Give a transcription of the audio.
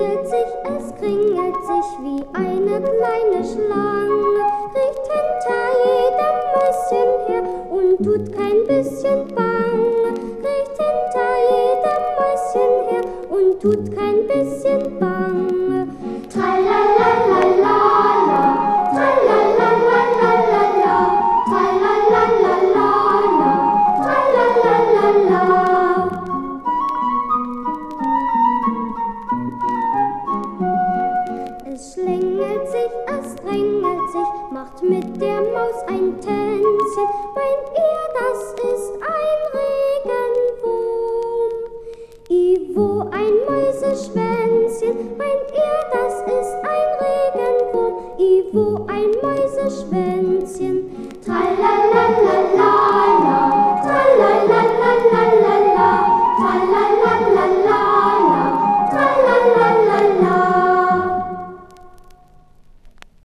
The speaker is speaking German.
windet sich, es kringelt sich wie eine kleine Schlange, kriecht hinter jedem Mäuschen her und tut kein bisschen Bange, kriecht hinter jedem Mäuschen her und tut kein bisschen Bange. macht mit der Maus ein Tänzchen, meint ihr, das ist ein Regenwurm. Ivo ein Mäuseschwänzchen, meint ihr, das ist ein Regenwurm. Ivo ein Mäuseschwänzchen.